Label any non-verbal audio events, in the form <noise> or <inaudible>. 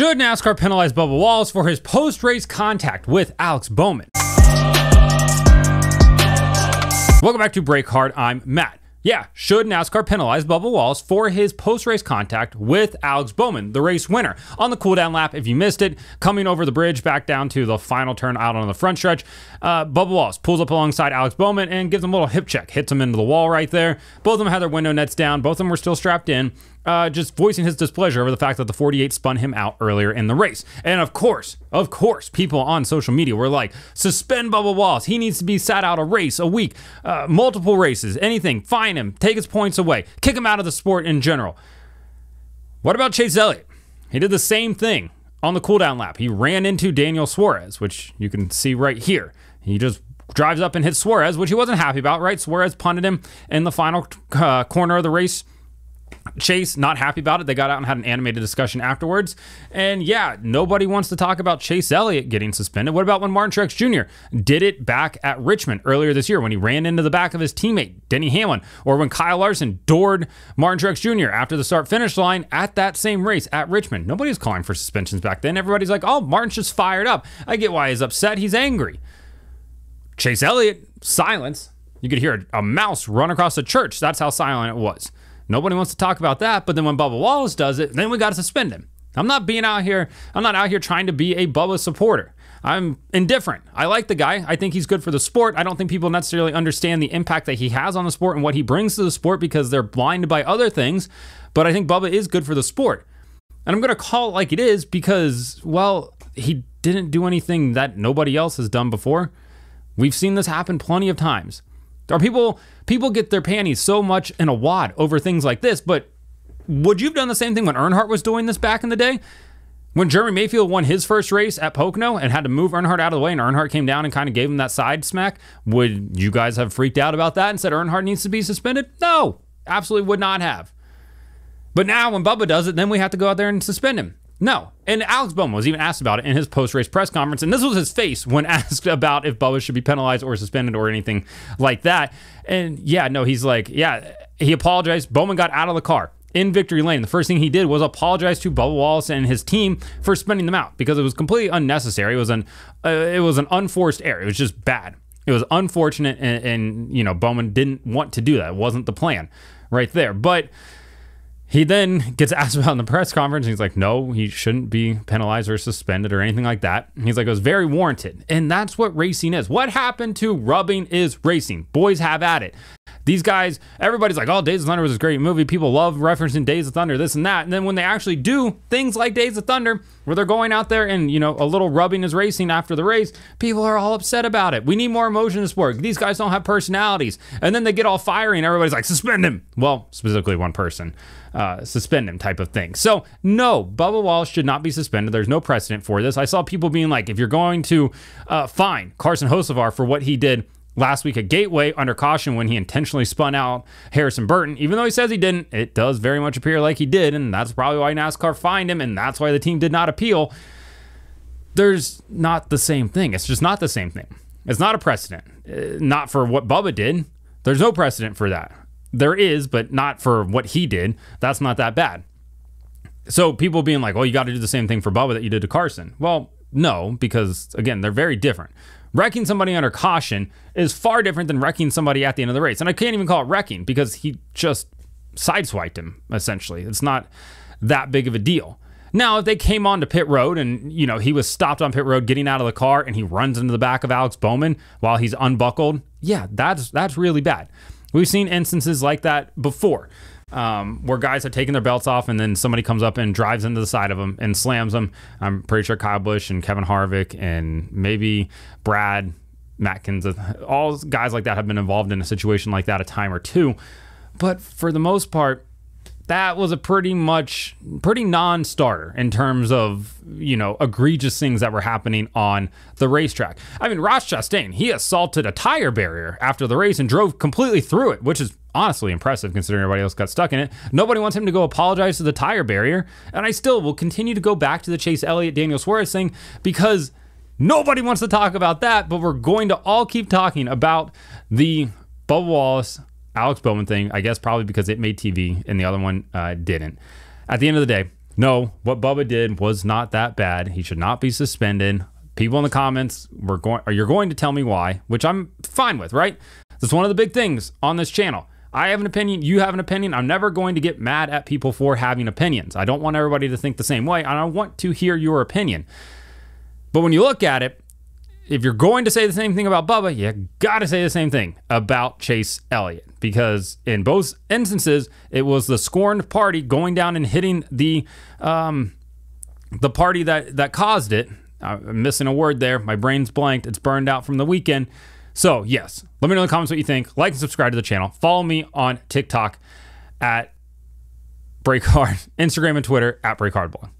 Should NASCAR penalize Bubba Wallace for his post race contact with Alex Bowman? Welcome back to BrakeHard. I'm Matt. Yeah, should NASCAR penalize Bubba Wallace for his post race contact with Alex Bowman, the race winner? On the cooldown lap, if you missed it, coming over the bridge back down to the final turn out on the front stretch, uh, Bubba Wallace pulls up alongside Alex Bowman and gives him a little hip check, hits him into the wall right there. Both of them had their window nets down, both of them were still strapped in uh, just voicing his displeasure over the fact that the 48 spun him out earlier in the race. And of course, of course, people on social media were like, suspend Bubba Wallace. He needs to be sat out a race, a week, uh, multiple races, anything. Fine him, take his points away, kick him out of the sport in general. What about Chase Elliott? He did the same thing on the cooldown lap. He ran into Daniel Suarez, which you can see right here. He just drives up and hits Suarez, which he wasn't happy about, right? Suarez punted him in the final uh, corner of the race Chase not happy about it. They got out and had an animated discussion afterwards. And yeah, nobody wants to talk about Chase Elliott getting suspended. What about when Martin Truex Jr. did it back at Richmond earlier this year when he ran into the back of his teammate Denny Hamlin, or when Kyle Larson doored Martin Truex Jr. after the start finish line at that same race at Richmond? Nobody's calling for suspensions back then. Everybody's like, "Oh, Martin's just fired up." I get why he's upset. He's angry. Chase Elliott, silence. You could hear a mouse run across the church. That's how silent it was. Nobody wants to talk about that. But then when Bubba Wallace does it, then we got to suspend him. I'm not being out here, I'm not out here trying to be a Bubba supporter. I'm indifferent. I like the guy. I think he's good for the sport. I don't think people necessarily understand the impact that he has on the sport and what he brings to the sport because they're blinded by other things. But I think Bubba is good for the sport. And I'm going to call it like it is because, well, he didn't do anything that nobody else has done before. We've seen this happen plenty of times. Are people people get their panties so much in a wad over things like this? But would you have done the same thing when Earnhardt was doing this back in the day? When Jeremy Mayfield won his first race at Pocono and had to move Earnhardt out of the way, and Earnhardt came down and kind of gave him that side smack, would you guys have freaked out about that and said Earnhardt needs to be suspended? No, absolutely would not have. But now when Bubba does it, then we have to go out there and suspend him. No. And Alex Bowman was even asked about it in his post race press conference. And this was his face when <laughs> asked about if Bubba should be penalized or suspended or anything like that. And yeah, no, he's like, yeah, he apologized. Bowman got out of the car in victory lane. The first thing he did was apologize to Bubba Wallace and his team for spending them out because it was completely unnecessary. It was an uh, it was an unforced error. It was just bad. It was unfortunate, and, and you know Bowman didn't want to do that. It wasn't the plan, right there. But he then gets <laughs> asked about in the press conference. And he's like, no, he shouldn't be penalized or suspended or anything like that. He's like, it was very warranted. And that's what racing is. What happened to rubbing is racing. Boys have at it. These guys, everybody's like, oh, Days of Thunder was a great movie. People love referencing Days of Thunder, this and that. And then when they actually do things like Days of Thunder, where they're going out there and, you know, a little rubbing is racing after the race, people are all upset about it. We need more emotion in sport. These guys don't have personalities. And then they get all fiery and everybody's like, suspend him. Well, specifically one person uh, suspend him type of thing. So, no, Bubba Wallace should not be suspended. There's no precedent for this. I saw people being like, if you're going to uh, fine Carson Hocevar for what he did last week at Gateway under caution when he intentionally spun out Harrison Burton, even though he says he didn't, it does very much appear like he did. And that's probably why NASCAR fined him. And that's why the team did not appeal. There's not the same thing. It's just not the same thing. It's not a precedent. Uh, not for what Bubba did. There's no precedent for that. There is, but not for what he did. That's not that bad. So people being like, well, you got to do the same thing for Bubba that you did to Carson. Well, no, because again, they're very different. Wrecking somebody under caution is far different than wrecking somebody at the end of the race. And I can't even call it wrecking because he just sideswiped him, essentially. It's not that big of a deal. Now, if they came onto pit road and, you know, he was stopped on pit road getting out of the car and he runs into the back of Alex Bowman while he's unbuckled, yeah, that's that's really bad. We've seen instances like that before. Um, where guys have taken their belts off and then somebody comes up and drives into the side of them and slams them. I'm pretty sure Kyle Busch and Kevin Harvick and maybe Brad Matkins, all guys like that have been involved in a situation like that a time or two. But for the most part, that was a pretty much pretty non-starter in terms of you know egregious things that were happening on the racetrack. I mean, Ross Chastain he assaulted a tire barrier after the race and drove completely through it, which is honestly impressive considering everybody else got stuck in it. Nobody wants him to go apologize to the tire barrier, and I still will continue to go back to the Chase Elliott Daniel Suarez thing because nobody wants to talk about that, but we're going to all keep talking about the Bubba Wallace Alex Bowman thing, I guess probably because it made TV and the other one uh, didn't. At the end of the day, no, what Bubba did was not that bad. He should not be suspended. People in the comments were going, or you're going to tell me why, which I'm fine with, right? That's one of the big things on this channel. I have an opinion, you have an opinion. I'm never going to get mad at people for having opinions. I don't want everybody to think the same way, and I want to hear your opinion. But when you look at it, if you're going to say the same thing about Bubba, you got to say the same thing about Chase Elliott because in both instances, it was the scorned party going down and hitting the um, the party that that caused it. I'm missing a word there. My brain's blanked. It's burned out from the weekend. So yes, let me know in the comments what you think. Like and subscribe to the channel. Follow me on TikTok at BrakeHard, <laughs> Instagram and Twitter at Brake Hard Boy.